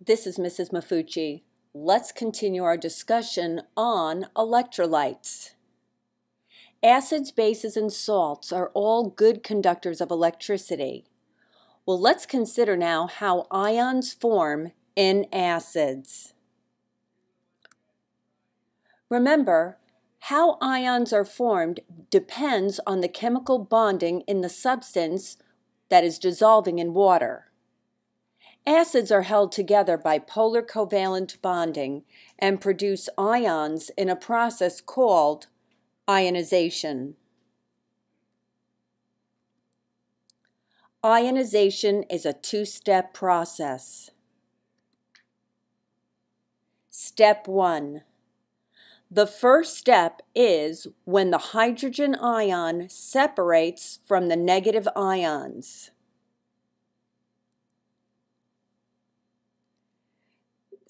This is Mrs. Mafucci. Let's continue our discussion on electrolytes. Acids, bases, and salts are all good conductors of electricity. Well, let's consider now how ions form in acids. Remember, how ions are formed depends on the chemical bonding in the substance that is dissolving in water. Acids are held together by polar covalent bonding and produce ions in a process called ionization. Ionization is a two-step process. Step 1. The first step is when the hydrogen ion separates from the negative ions.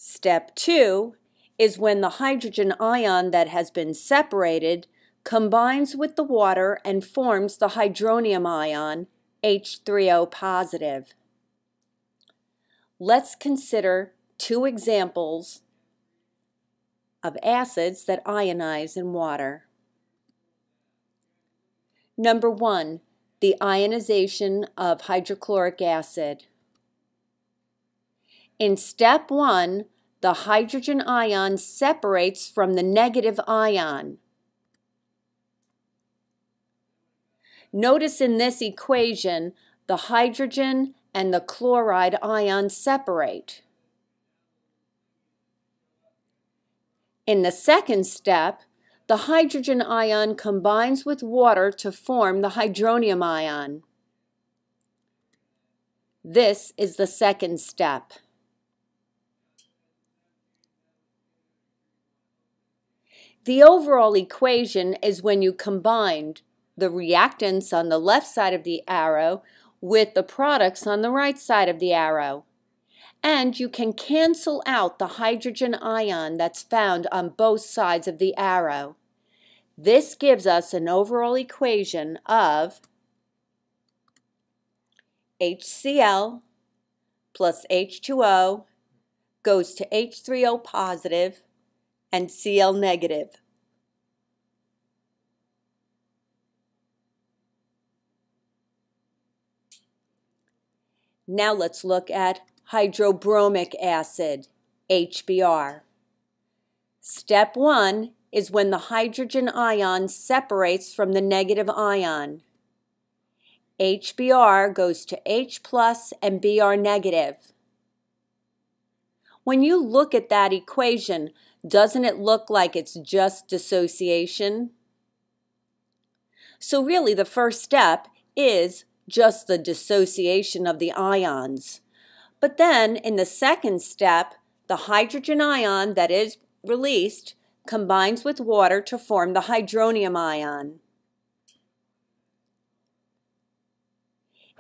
Step 2 is when the hydrogen ion that has been separated combines with the water and forms the hydronium ion, H3O positive. Let's consider two examples of acids that ionize in water. Number one, the ionization of hydrochloric acid. In step one, the hydrogen ion separates from the negative ion. Notice in this equation, the hydrogen and the chloride ion separate. In the second step, the hydrogen ion combines with water to form the hydronium ion. This is the second step. The overall equation is when you combined the reactants on the left side of the arrow with the products on the right side of the arrow. And you can cancel out the hydrogen ion that's found on both sides of the arrow. This gives us an overall equation of HCl plus H2O goes to H3O positive and Cl negative. Now let's look at hydrobromic acid, HBr. Step 1 is when the hydrogen ion separates from the negative ion. HBr goes to H plus and Br negative. When you look at that equation, doesn't it look like it's just dissociation? So really the first step is just the dissociation of the ions. But then in the second step, the hydrogen ion that is released combines with water to form the hydronium ion.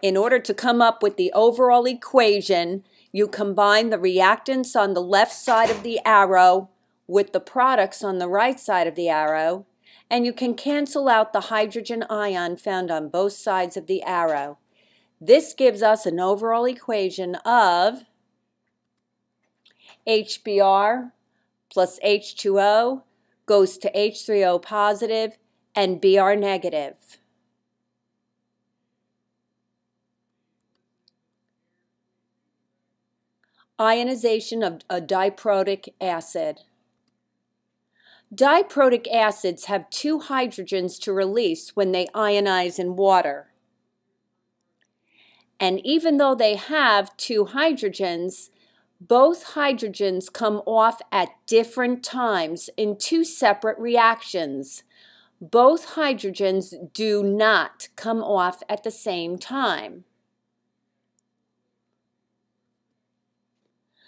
In order to come up with the overall equation, you combine the reactants on the left side of the arrow with the products on the right side of the arrow, and you can cancel out the hydrogen ion found on both sides of the arrow. This gives us an overall equation of HBr plus H2O goes to H3O positive and Br negative. Ionization of a diprotic acid. Diprotic acids have two hydrogens to release when they ionize in water. And even though they have two hydrogens, both hydrogens come off at different times in two separate reactions. Both hydrogens do not come off at the same time.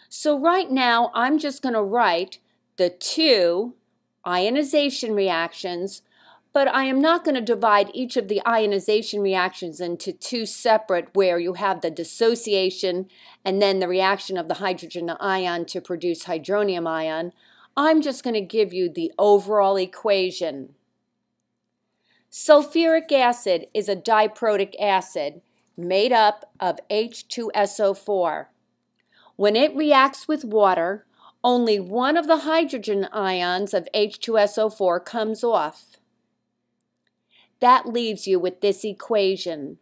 So right now, I'm just going to write the two ionization reactions, but I am not going to divide each of the ionization reactions into two separate where you have the dissociation and then the reaction of the hydrogen ion to produce hydronium ion. I'm just going to give you the overall equation. Sulfuric acid is a diprotic acid made up of H2SO4. When it reacts with water, only one of the hydrogen ions of H2SO4 comes off. That leaves you with this equation.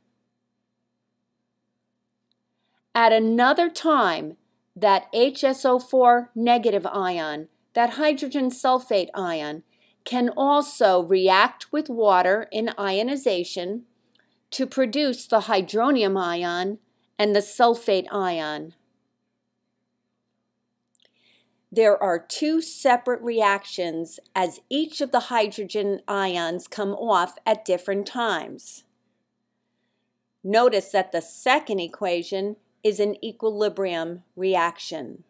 At another time, that HSO4 negative ion, that hydrogen sulfate ion, can also react with water in ionization to produce the hydronium ion and the sulfate ion. There are two separate reactions as each of the hydrogen ions come off at different times. Notice that the second equation is an equilibrium reaction.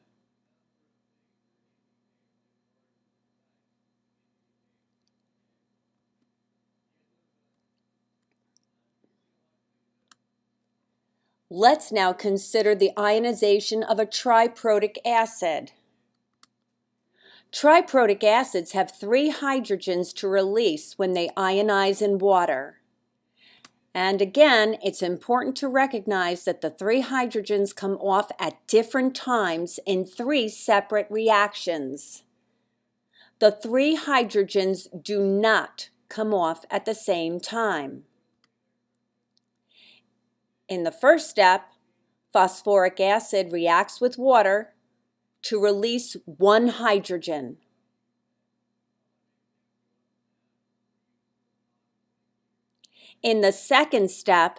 Let's now consider the ionization of a triprotic acid. Triprotic acids have three hydrogens to release when they ionize in water. And again, it's important to recognize that the three hydrogens come off at different times in three separate reactions. The three hydrogens do not come off at the same time. In the first step, phosphoric acid reacts with water to release one hydrogen. In the second step,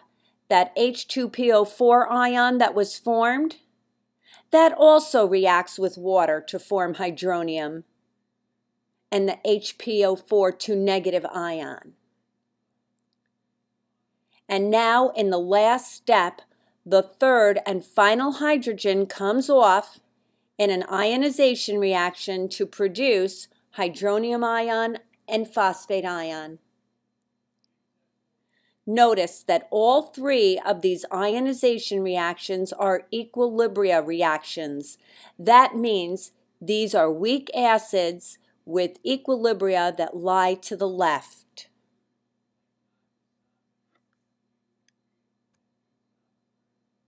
that H2PO4 ion that was formed, that also reacts with water to form hydronium and the HPO4 2 negative ion. And now in the last step, the third and final hydrogen comes off in an ionization reaction to produce hydronium ion and phosphate ion. Notice that all three of these ionization reactions are equilibria reactions. That means these are weak acids with equilibria that lie to the left.